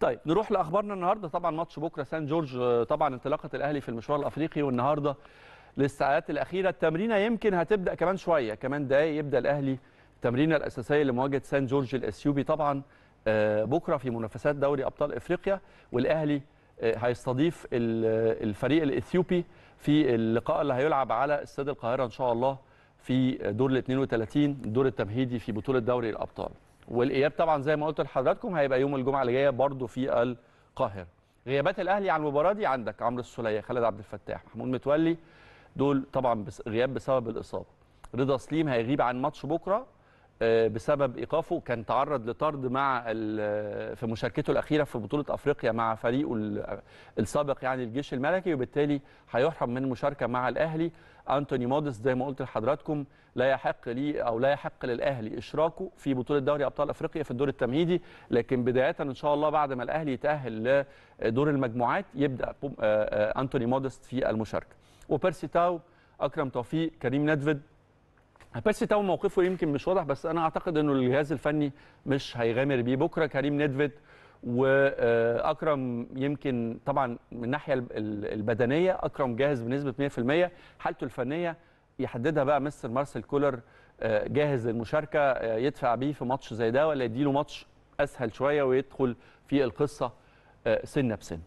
طيب نروح لأخبارنا النهارده. طبعا ماتش بكرة سان جورج آه، طبعا انطلاقة الأهلي في المشوار الأفريقي والنهاردة الاستعدادات الأخيرة. التمرينه يمكن هتبدأ كمان شوية كمان دقايق يبدأ الأهلي التمرينه الأساسية لمواجهة سان جورج الإثيوبي. طبعا آه، بكرة في منافسات دوري أبطال إفريقيا والأهلي آه، هيستضيف ال- الفريق الإثيوبي في اللقاء اللي هيلعب على استاد القاهرة إن شاء الله في دور ال 32 الدور التمهيدي في بطولة دوري الأبطال. والإياب طبعا زي ما قلت لحضراتكم هيبقى يوم الجمعة اللي جاية برضه في القاهرة. غيابات الأهلي عن المباراة دي عندك عمرو السولية خالد عبد الفتاح محمود متولي دول طبعا غياب بسبب الإصابة. رضا سليم هيغيب عن ماتش بكرة بسبب إيقافه كان تعرض لطرد مع ال- في مشاركته الأخيرة في بطولة أفريقيا مع فريقه ال- السابق يعني الجيش الملكي وبالتالي هيحرم من المشاركه مع الأهلي. أنتوني موديس زي ما قلت لحضراتكم لا يحق ليه أو لا يحق للأهلي إشراكه في بطولة دوري أبطال أفريقيا في الدور التمهيدي. لكن بداية إن شاء الله بعد ما الأهلي يتأهل لدور المجموعات يبدأ آه، آه، أنتوني موديست في المشاركة. وبيرسي تاو أكرم توفيق كريم ندفد بيرسي تاو موقفه يمكن مش واضح بس أنا أعتقد إنه الجهاز الفني مش هيغامر بيه. بكرة كريم ندفد وأكرم يمكن طبعا من الناحية الب- ال- البدنية أكرم جاهز بنسبة 100% حالته الفنية يحددها بقى مستر مارسيل كولر آه، جاهز للمشاركه آه، يدفع بيه في ماتش زي ده ولا يديله ماتش أسهل شوية ويدخل في القصة آه، سنة بسنة.